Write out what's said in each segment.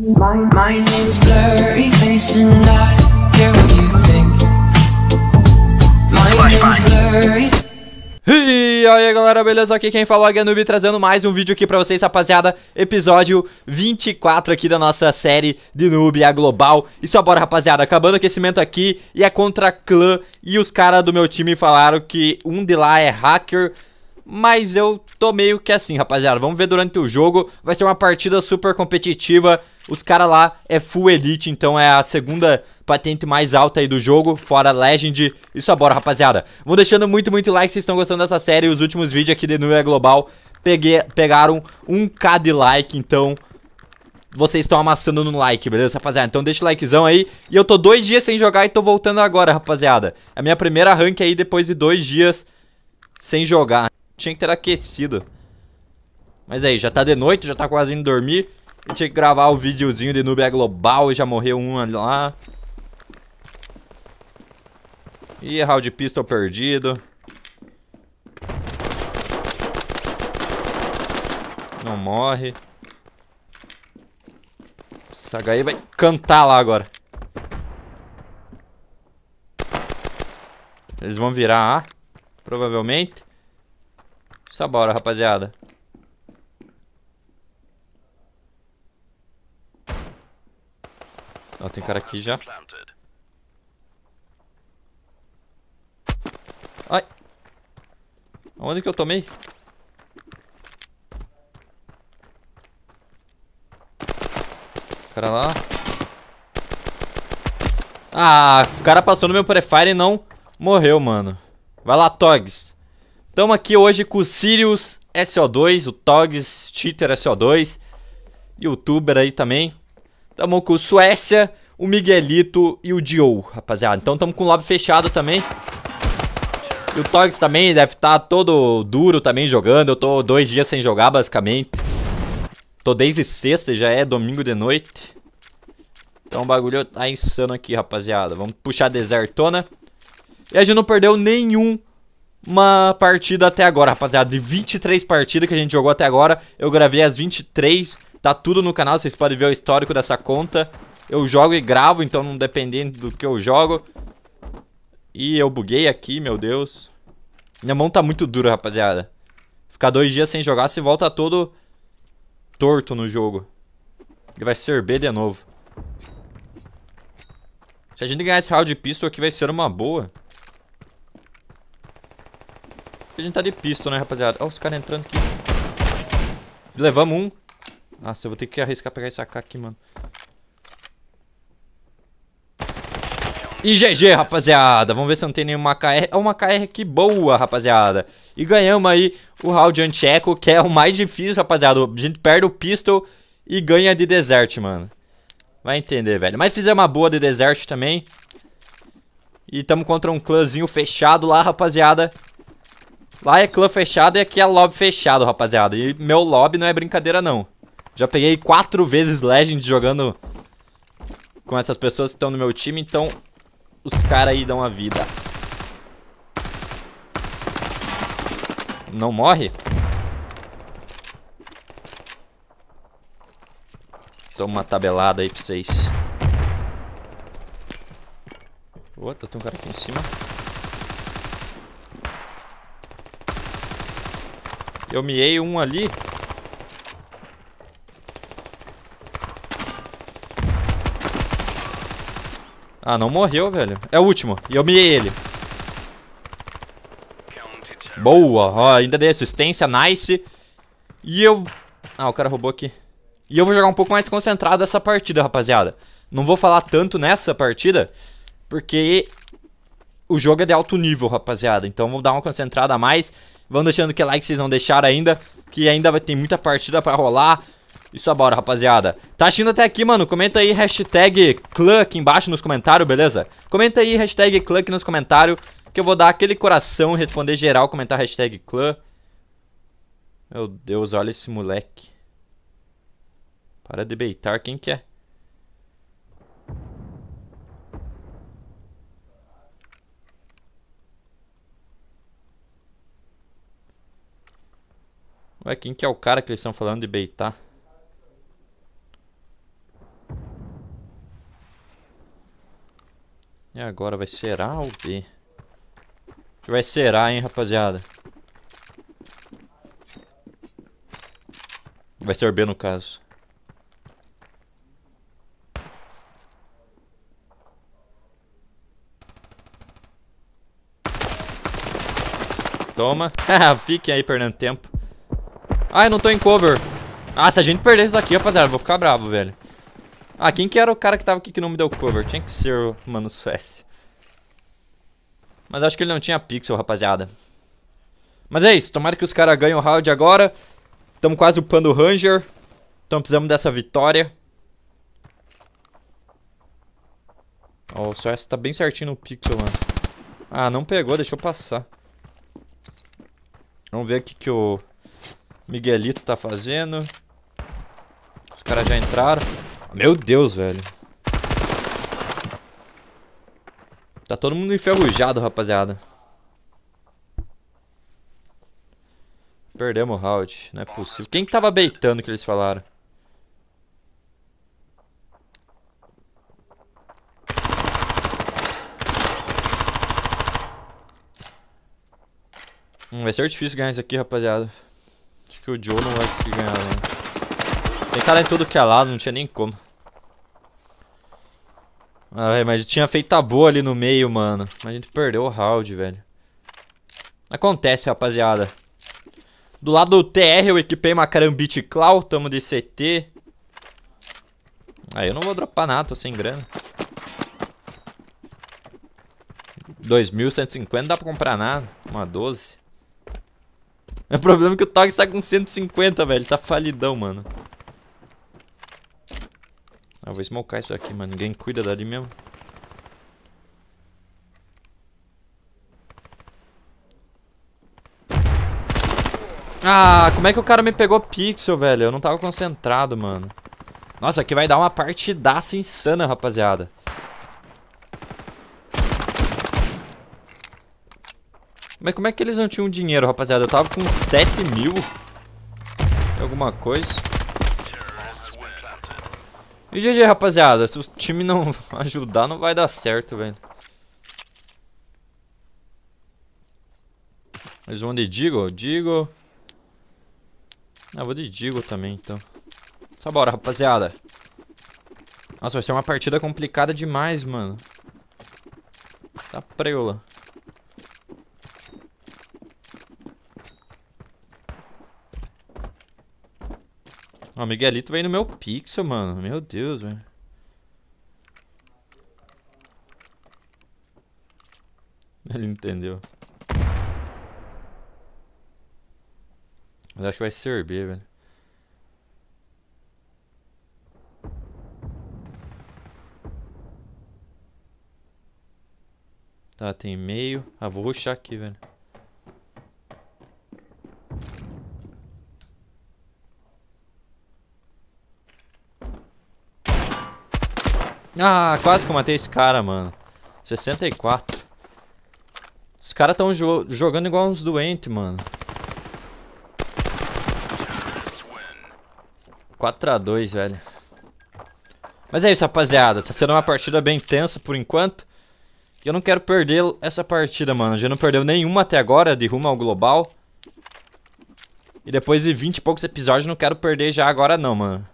My, my name's blurry face and I care what you think. My name's blurry. E aí galera, beleza? Aqui quem falou é Noob trazendo mais um vídeo aqui pra vocês, rapaziada. Episódio 24 aqui da nossa série de Noob, a Global. E só bora, rapaziada, acabando o aquecimento aqui E é contra clã E os caras do meu time falaram que um de lá é hacker Mas eu tô meio que assim, rapaziada. Vamos ver durante o jogo. Vai ser uma partida super competitiva Os caras lá é full elite, então é a segunda patente mais alta aí do jogo, fora Legend. Só bora, rapaziada. Vão deixando muito, muito like se vocês estão gostando dessa série. Os últimos vídeos aqui de Nuia Global peguei, pegaram 1k de like, então vocês estão amassando no like, beleza, rapaziada? Então deixa o likezão aí. E eu tô dois dias sem jogar e tô voltando agora, rapaziada. É a minha primeira rank aí depois de dois dias sem jogar. Tinha que ter aquecido. Mas aí, já tá de noite, já tá quase indo dormir. Eu tinha que gravar o videozinho de Nubia Global já morreu um lá. Ih, round pistol perdido. Não morre. Essa HI vai cantar lá agora. Eles vão virar A, provavelmente. Só bora, rapaziada. Ó, tem cara aqui já. Ai. Onde que eu tomei? Cara lá. Ah, o cara passou no meu prefire e não morreu, mano. Vai lá, Togs. Tamo aqui hoje com o Sirius SO2, o Togs Cheater SO2. Youtuber aí também. Tamo com o Suécia, o Miguelito e o Dio, rapaziada. Então tamo com o lobby fechado também. E o Togs também deve estar tá todo duro também jogando. Eu tô dois dias sem jogar, basicamente. Tô desde sexta, já é domingo de noite. Então o bagulho tá insano aqui, rapaziada. Vamos puxar a desertona. E a gente não perdeu nenhuma partida até agora, rapaziada. De 23 partidas que a gente jogou até agora, eu gravei as 23. Tá tudo no canal, vocês podem ver o histórico dessa conta. Eu jogo e gravo, então não dependendo do que eu jogo. Ih, eu buguei aqui, meu Deus. Minha mão tá muito dura, rapaziada. Ficar dois dias sem jogar, se volta todo torto no jogo. Ele vai ser B de novo. Se a gente ganhar esse round de pistol aqui, vai ser uma boa. A gente tá de pistol, né, rapaziada? Ó, os caras entrando aqui. Levamos um. Nossa, eu vou ter que arriscar pegar esse AK aqui, mano. E GG, rapaziada. Vamos ver se não tem nenhuma KR. É uma KR que boa, rapaziada. E ganhamos aí o round anti-eco, que é o mais difícil, rapaziada. A gente perde o pistol e ganha de desert, mano. Vai entender, velho. Mas fizemos uma boa de desert também. E estamos contra um clãzinho fechado lá, rapaziada. Lá é clã fechado e aqui é lobby fechado, rapaziada. E meu lobby não é brincadeira, não. Já peguei quatro vezes Legend jogando com essas pessoas que estão no meu time, então os caras aí dão a vida. Não morre? Toma uma tabelada aí pra vocês. Outra, tem um cara aqui em cima. Eu miei um ali. Ah, não morreu, velho. É o último. E eu miei ele. Boa. Ó, ainda dei assistência. Nice. E eu... Ah, o cara roubou aqui. E eu vou jogar um pouco mais concentrado essa partida, rapaziada. Não vou falar tanto nessa partida, porque o jogo é de alto nível, rapaziada. Então vou dar uma concentrada a mais. Vão deixando que like vocês não deixaram ainda, que ainda vai ter muita partida pra rolar. Isso bora, rapaziada. Tá assistindo até aqui, mano? Comenta aí hashtag clã aqui embaixo nos comentários, beleza? Comenta aí hashtag clã aqui nos comentários, que eu vou dar aquele coração, responder geral, comentar hashtag clã. Meu Deus, olha esse moleque. Para de beitar, quem que é? Ué, quem que é o cara que eles estão falando de beitar? E agora, vai ser A ou B? Que vai ser A, hein, rapaziada. Vai ser B no caso. Toma. Fiquem aí perdendo tempo. Ai, não tô em cover. Ah, se a gente perder isso daqui, rapaziada, eu vou ficar bravo, velho. Ah, quem que era o cara que tava aqui que não me deu cover? Tinha que ser o Mano Suécia. Mas acho que ele não tinha pixel, rapaziada. Mas é isso, tomara que os caras ganhem o round agora. Estamos quase upando o Ranger. Então precisamos dessa vitória. Ó, o Suécia tá bem certinho no pixel, mano. Ah, não pegou, deixou passar. Vamos ver o que o Miguelito tá fazendo. Os caras já entraram. Meu Deus, velho. Tá todo mundo enferrujado, rapaziada. Perdemos o round. Não é possível. Quem que tava beitando que eles falaram? Hum, vai ser difícil ganhar isso aqui, rapaziada. Acho que o Joe não vai conseguir ganhar, né? Tem cara em tudo que é lado, não tinha nem como. Ah, mas tinha feito a boa ali no meio, mano. Mas a gente perdeu o round, velho. Acontece, rapaziada. Do lado do TR eu equipei uma Karambit Claw, tamo de CT. Aí eu não vou dropar nada, tô sem grana. 2.150 não dá pra comprar nada. Uma 12. O problema é que o Tog está com 150, velho. Tá falidão, mano. Ah, vou smocar isso aqui, mano. Ninguém cuida dali mesmo. Ah, como é que o cara me pegou pixel, velho? Eu não tava concentrado, mano. Nossa, aqui vai dar uma partidaça insana, rapaziada. Mas como é que eles não tinham dinheiro, rapaziada? Eu tava com 7 mil. Alguma coisa. E GG, rapaziada. Se o time não ajudar, não vai dar certo, velho. Eles vão de Deagle? Deagle. Ah, vou de Deagle também, então. Só bora, rapaziada. Nossa, vai ser uma partida complicada demais, mano. Tá preula. Ó, o Miguelito veio no meu pixel, mano. Meu Deus, velho. Ele entendeu. Mas acho que vai ser B, velho. Tá, tem meio. Ah, vou ruxar aqui, velho. Ah, quase que eu matei esse cara, mano. 64. Os caras tão jo jogando igual uns doentes, mano. 4x2, velho. Mas é isso, rapaziada. Tá sendo uma partida bem tensa por enquanto. E eu não quero perder essa partida, mano. Já não perdeu nenhuma até agora de rumo ao global. E depois de 20 e poucos episódios, não quero perder já agora não, mano.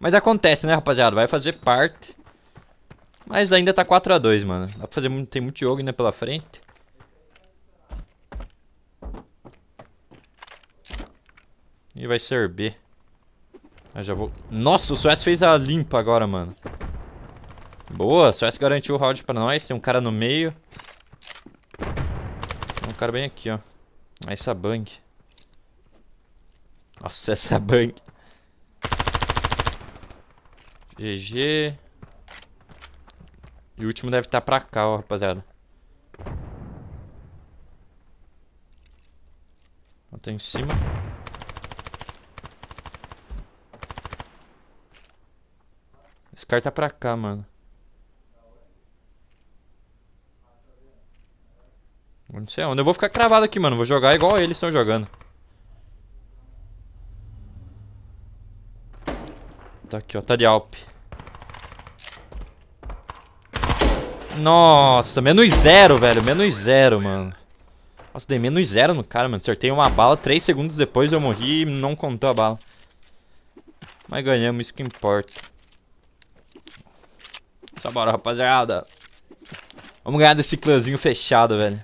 Mas acontece, né, rapaziada? Vai fazer parte. Mas ainda tá 4x2, mano. Dá pra fazer muito, tem muito jogo ainda pela frente. E vai ser B. Eu já vou... Nossa, o Suécia fez a limpa agora, mano. Boa, o Suécia garantiu o round pra nós. Tem um cara no meio. Tem um cara bem aqui, ó. Essa bang. Nossa, essa bang. GG. E o último deve estar tá pra cá, ó, rapaziada. Tá em cima. Esse cara tá pra cá, mano. Não sei onde. Eu vou ficar cravado aqui, mano. Vou jogar igual eles estão jogando. Tá aqui, ó. Tá de Alp. Nossa, menos zero, velho. Menos zero, mano. Nossa, dei menos zero no cara, mano. Acertei uma bala, três segundos depois eu morri e não contou a bala. Mas ganhamos, isso que importa. Só bora, rapaziada. Vamos ganhar desse clãzinho fechado, velho.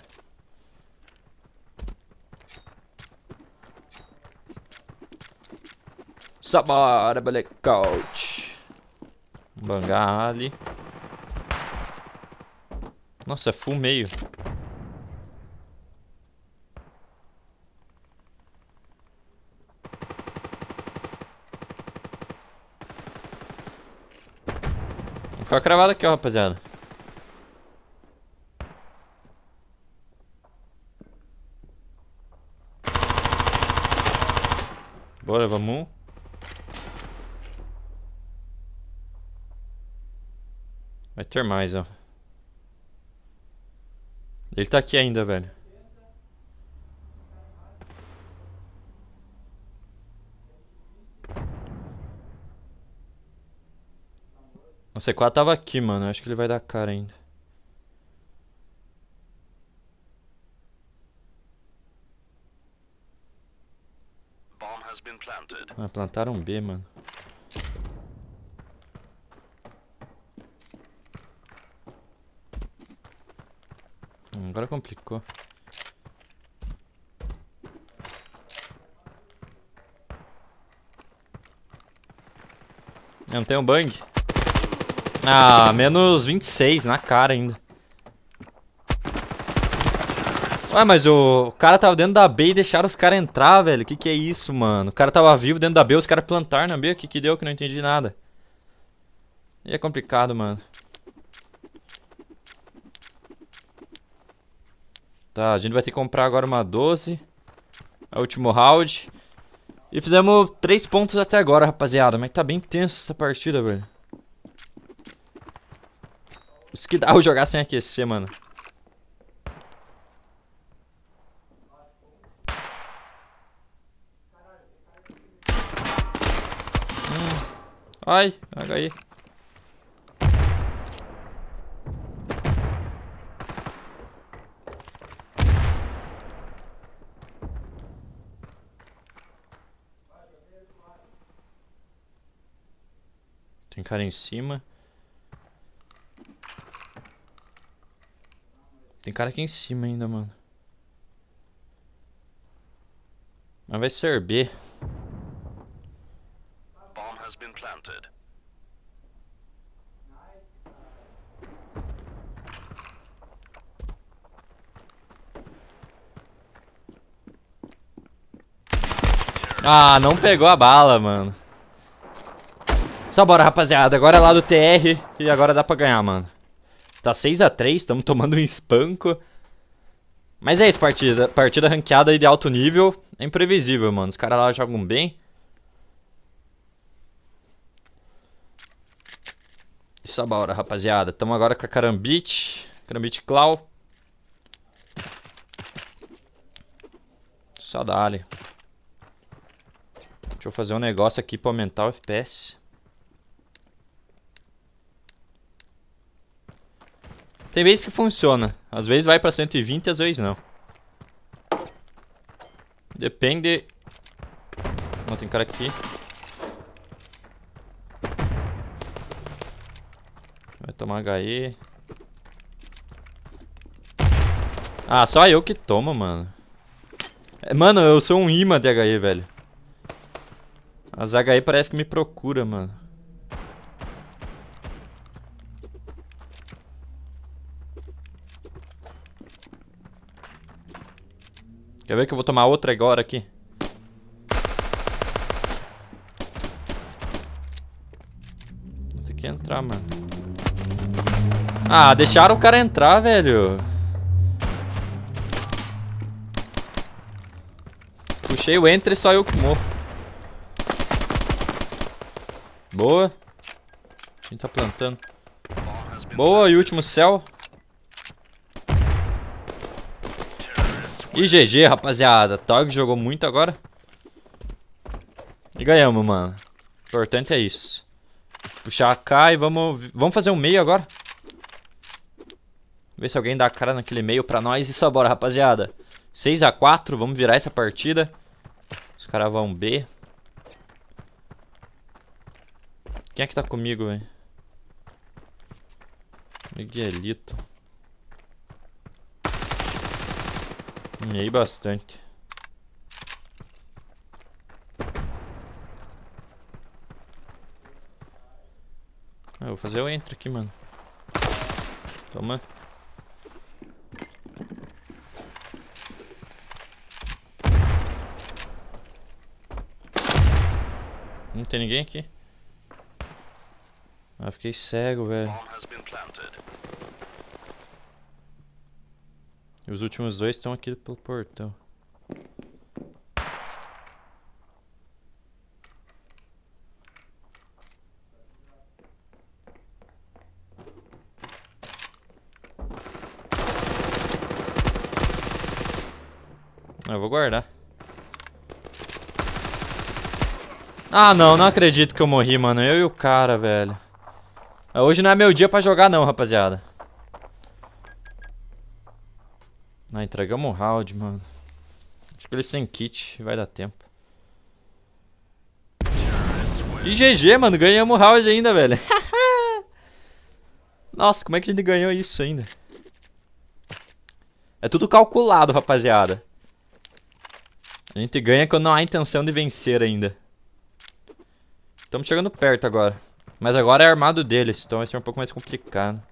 Só bora, blackout. Bangar ali. Nossa, é full meio. Vou ficar cravado aqui, ó, rapaziada. Bora, vamos. Vai ter mais, ó. Ele tá aqui ainda, velho. O C4 tava aqui, mano. Acho que ele vai dar cara ainda. Bomb has been planted. Ah, plantaram B, mano. Hum, Agora complicou. Não tem um bang? Ah, menos 26 na cara ainda. Ué, mas o, o cara tava dentro da B e deixaram os caras entrar, velho. Que que é isso, mano? O cara tava vivo dentro da B, os caras plantaram na B. O que que deu que não entendi nada? E é complicado, mano. Tá, a gente vai ter que comprar agora uma 12. É o último round. E fizemos 3 pontos até agora, rapaziada. Mas tá bem tenso essa partida, velho. Isso que dá eu jogar sem aquecer, mano. Hum. Ai, HI. Cara em cima. Tem cara aqui em cima ainda, mano. Mas vai ser B. Bomb has been planted. Ah, não pegou a bala, mano. Só bora, rapaziada. Agora é lá do TR e agora dá pra ganhar, mano. Tá 6x3, estamos tomando um espanco. Mas é isso, partida. Partida ranqueada e de alto nível. É imprevisível, mano. Os caras lá jogam bem. Só bora, rapaziada. Tamo agora com a Karambit. Karambit Claw. Só dá-lhe. Deixa eu fazer um negócio aqui pra aumentar o FPS. Tem vezes que funciona. Às vezes vai pra 120 às vezes não. Depende. Não, tem cara aqui. Vai tomar HE. Ah, só eu que tomo, mano. É, Mano, eu sou um imã de HE, velho. As HE parece que me procura, mano. Quer ver que eu vou tomar outra agora aqui? Vou ter que entrar, mano. Ah, deixaram o cara entrar, velho. Puxei o enter e só eu que morro. Boa. Gente tá plantando. Boa, e último céu. E GG, rapaziada. Tog jogou muito agora. E ganhamos, mano. O importante é isso. Puxar a K e vamos... Vamos fazer um meio agora. Ver se alguém dá a cara naquele meio pra nós. E só bora, rapaziada. 6x4, vamos virar essa partida. Os caras vão B. Quem é que tá comigo, velho? Miguelito. Ganhei bastante. Ah, eu vou fazer o entro aqui, mano. Toma. Não tem ninguém aqui. Ah, fiquei cego, velho. Bomb has been planted. E os últimos dois estão aqui pelo portão. Ah, Eu vou guardar. Ah, não, não acredito que eu morri, mano. Eu e o cara, velho. Ah, Hoje não é meu dia pra jogar, não, rapaziada. Não, entregamos o round, mano. Acho que eles têm kit, vai dar tempo. E GG, mano, ganhamos o round ainda, velho. Nossa, como é que a gente ganhou isso ainda? É tudo calculado, rapaziada. A gente ganha quando não há intenção de vencer ainda. Estamos chegando perto agora. Mas agora é armado deles, então vai ser um pouco mais complicado.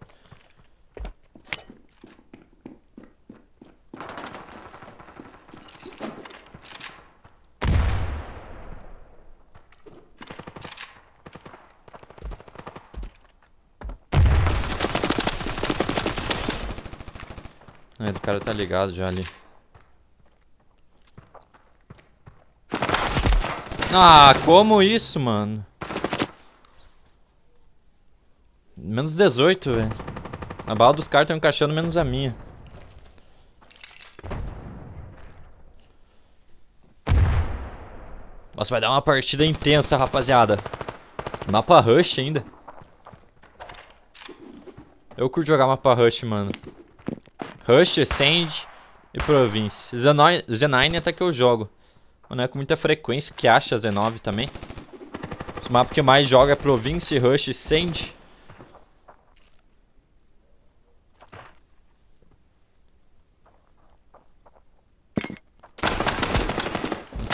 É, o cara tá ligado já ali. Ah, como isso, mano? Menos 18, velho. A bala dos caras tá encaixando menos a minha. Nossa, vai dar uma partida intensa, rapaziada. Mapa Rush ainda. Eu curto jogar mapa Rush, mano. Rush, Sand e Province. Z9, Z9 até que eu jogo. Mas não é com muita frequência, porque acha Z9 também. Os mapas que mais jogo é Province, Rush e Sand.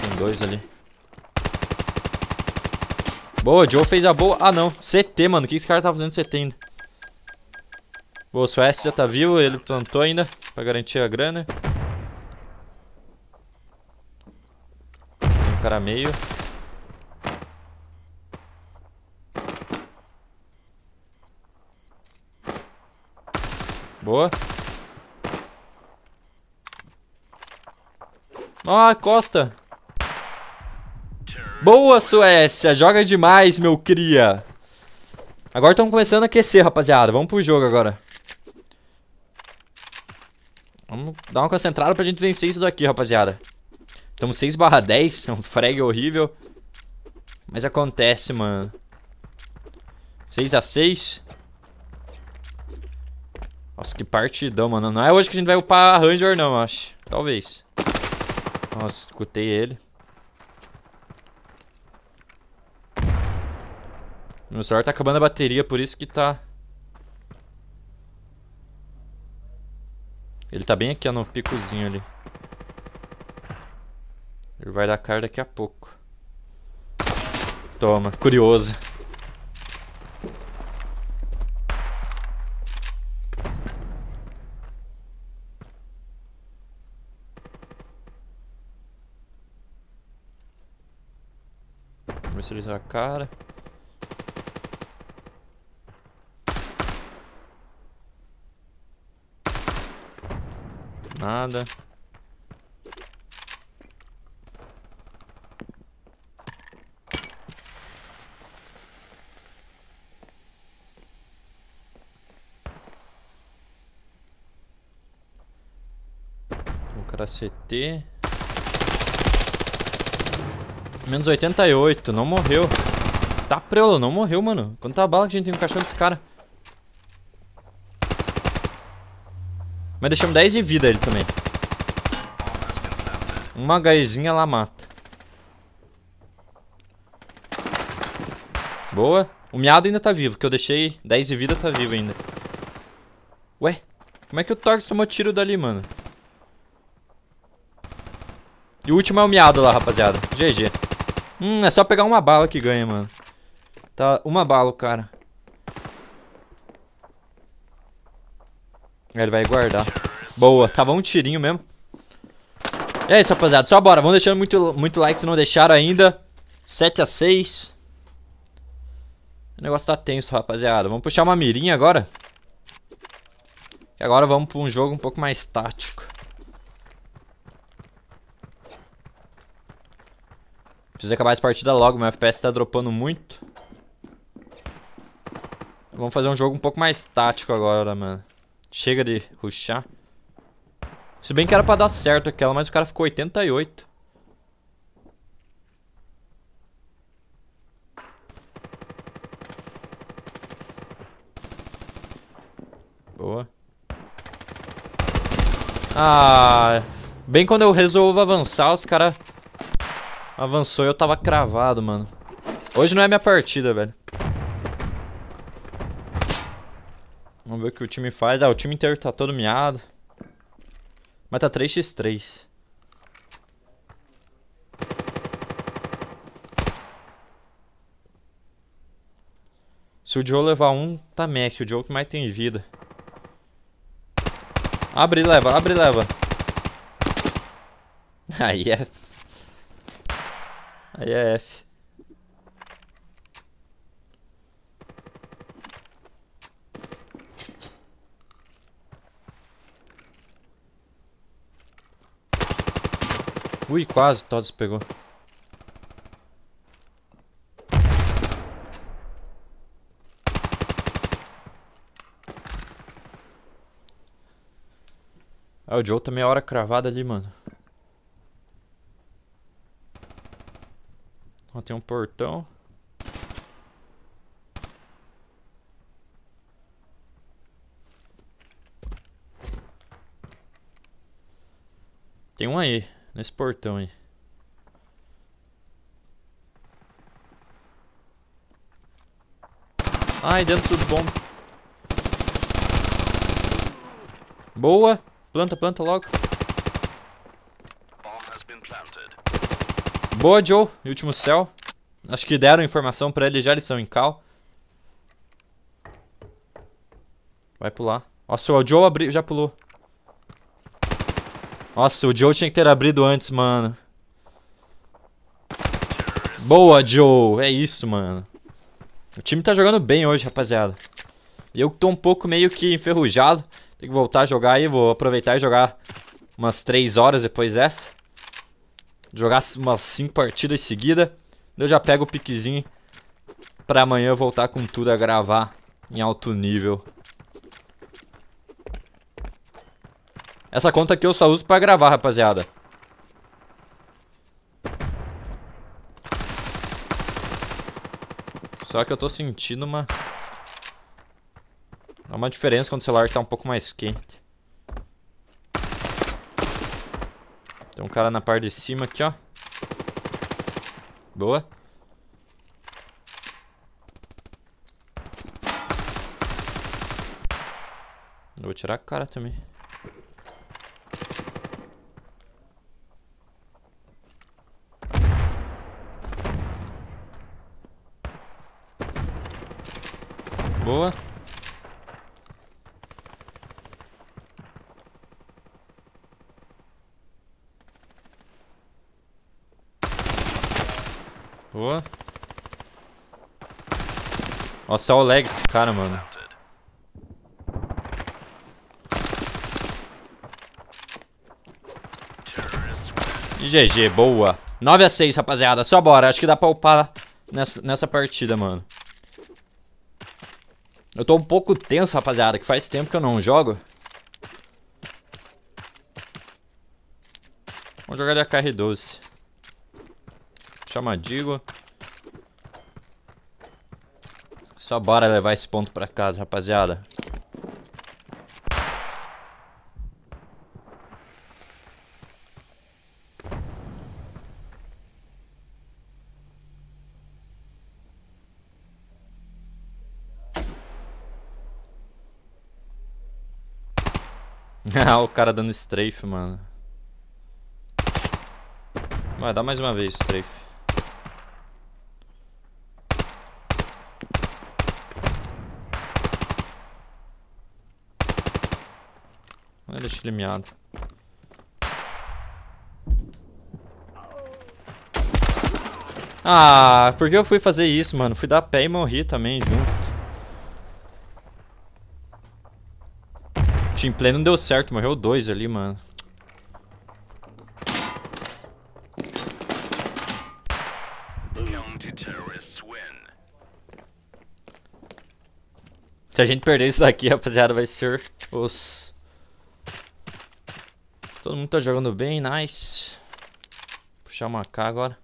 Tem dois ali. Boa, Joe fez a boa. Ah, não. CT, mano. O que esse cara tá fazendo CT ainda? Boa, o já tá vivo. Ele plantou ainda. Pra garantir a grana. Tem um cara meio. Boa. Ah, Costa. Boa, Suécia. Joga demais, meu cria. Agora estamos começando a aquecer, rapaziada. Vamos pro jogo agora. Vamos dar uma concentrada pra gente vencer isso daqui, rapaziada. Estamos 6 barra 10. É um frag horrível. Mas acontece, mano. 6 a 6 Nossa, que partidão, mano. Não é hoje que a gente vai upar a Ranger, não, acho. Talvez. Nossa, escutei ele. Meu celular tá acabando a bateria, por isso que tá... Ele tá bem aqui, ó, no picozinho ali. Ele vai dar cara daqui a pouco. Toma, curioso. Vamos ver se ele dá cara. Nada. Um cara CT. Menos 88, não morreu. Tá preula, não morreu, mano. Quanta bala que a gente tem no caixão desse cara? Mas deixamos 10 de vida ele também. Uma gaizinha lá mata. Boa. O miado ainda tá vivo, que eu deixei 10 de vida tá vivo ainda. Ué, como é que o Torx tomou tiro dali, mano? E o último é o miado lá, rapaziada. GG. Hum, é só pegar uma bala que ganha, mano. Tá, uma bala, cara. Ele vai guardar. Boa, tava um tirinho mesmo. E é isso, rapaziada. Só bora. Vão deixando muito, muito like se não deixaram ainda. 7 a 6 O negócio tá tenso, rapaziada. Vamos puxar uma mirinha agora. E agora vamos pra um jogo um pouco mais tático. Preciso acabar essa partida logo, meu FPS tá dropando muito. Vamos fazer um jogo um pouco mais tático agora, mano. Chega de ruxar. Se bem que era pra dar certo aquela, mas o cara ficou 88. Boa. Ah, bem quando eu resolvo avançar, os caras avançou e eu tava cravado, mano. Hoje não é minha partida, velho. Vamos ver o que o time faz. Ah, o time inteiro tá todo miado. Mas tá 3x3. Se o Joe levar um, tá mec. O Joe que mais tem vida. Abre e leva, abre e leva. Aí é... Aí é F. Ui, quase, todos pegou. Ah, o Joe tá meia hora cravada ali, mano. Ó, tem um portão. Tem um aí. Nesse portão aí. Ai, dentro tudo bom. Boa. Planta, planta logo. Boa, Joe. Último céu. Acho que deram informação pra ele já, eles são em cal. Vai pular. Nossa, o Joe abri... já pulou. Nossa, o Joe tinha que ter abrido antes, mano. Boa, Joe. É isso, mano. O time tá jogando bem hoje, rapaziada. E eu tô um pouco meio que enferrujado. Tem que voltar a jogar aí. Vou aproveitar e jogar umas 3 horas depois dessa. Jogar umas 5 partidas em seguida. Eu já pego o piquezinho pra amanhã voltar com tudo a gravar em alto nível. Essa conta aqui eu só uso pra gravar, rapaziada. Só que eu tô sentindo uma... Dá uma diferença quando o celular tá um pouco mais quente. Tem um cara na parte de cima aqui, ó. Boa. Eu vou tirar a cara também. Boa. Boa. Nossa, olha o lag esse cara, mano. GG, boa. 9 a 6, rapaziada. Só bora. Acho que dá pra upar nessa, nessa partida, mano. Eu tô um pouco tenso, rapaziada, que faz tempo que eu não jogo. Vamos jogar de AKR-12. Chama Digo. Só bora levar esse ponto pra casa, rapaziada. Ah, o cara dando strafe, mano. Vai, dá mais uma vez strafe. Deixa ele miado. Ah, por que eu fui fazer isso, mano? Fui dar pé e morri também junto. Team play não deu certo, morreu dois ali, mano. Se a gente perder isso daqui, rapaziada, vai ser os... Todo mundo tá jogando bem, nice. Puxar uma K agora.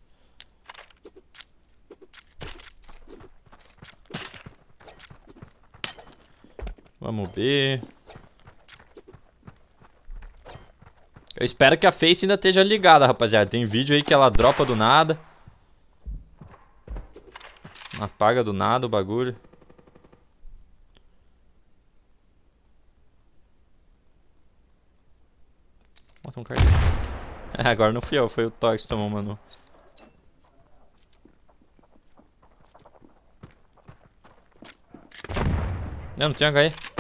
Vamos ver. Eu espero que a Face ainda esteja ligada, rapaziada. Tem vídeo aí que ela dropa do nada. Apaga do nada o bagulho. Bota um É, agora não fui eu, foi o Tox que tomou, mano. Não, não tinha HE.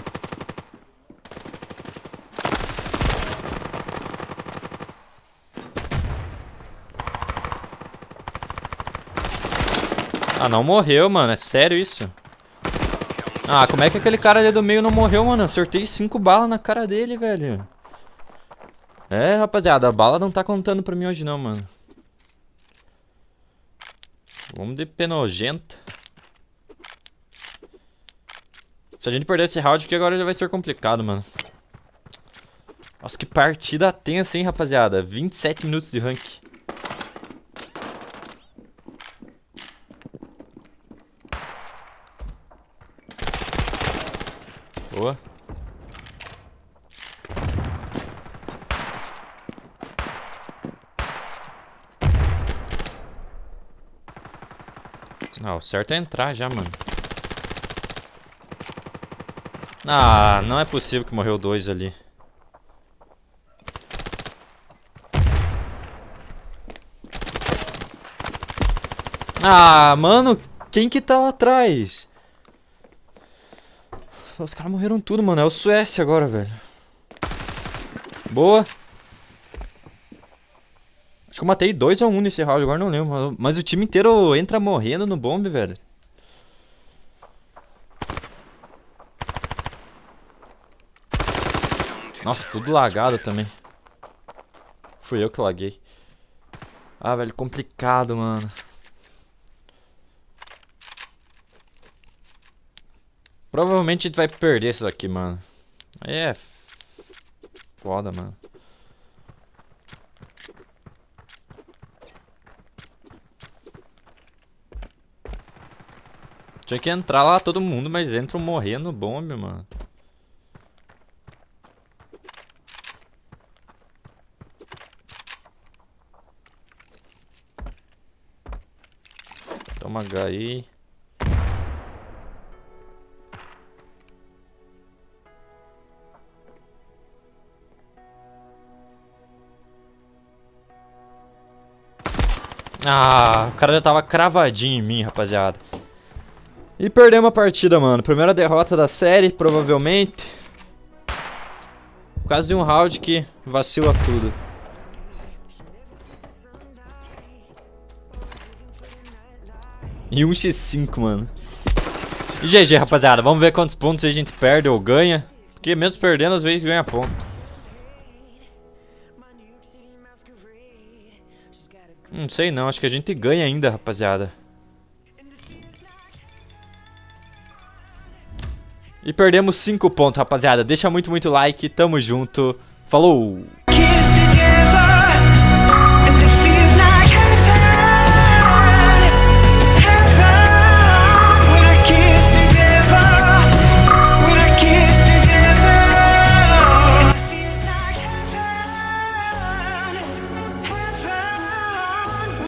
Ah, não morreu, mano. É sério isso? Ah, como é que aquele cara ali do meio não morreu, mano? Eu acertei 5 balas na cara dele, velho. É, rapaziada, a bala não tá contando pra mim hoje não, mano. Vamos de penogenta. Se a gente perder esse round aqui, agora já vai ser complicado, mano. Nossa, que partida tensa, hein, rapaziada. 27 minutos de rank. Boa. Ah, o certo é entrar já, mano. Ah, não é possível que morreu dois ali. Ah, mano, quem que tá lá atrás? Os caras morreram tudo, mano. É o Suécia agora, velho. Boa. Eu matei 2 a 1 um nesse round, agora não lembro. Mas o time inteiro entra morrendo no bombe, velho. Nossa, tudo lagado também. Fui eu que laguei. Ah, velho, complicado, mano. Provavelmente a gente vai perder isso daqui, mano. Aí é... Foda, mano. Tinha que entrar lá todo mundo, mas entram morrendo bombe, mano. Toma aí. Ah, o cara já tava cravadinho em mim, rapaziada. E perdemos a partida, mano. Primeira derrota da série, provavelmente. Por causa de um round que vacila tudo. E um x5, mano. E GG, rapaziada. Vamos ver quantos pontos a gente perde ou ganha. Porque mesmo perdendo, às vezes ganha ponto. Não sei não, acho que a gente ganha ainda, rapaziada. E perdemos 5 pontos, rapaziada. Deixa muito, muito like. Tamo junto. Falou!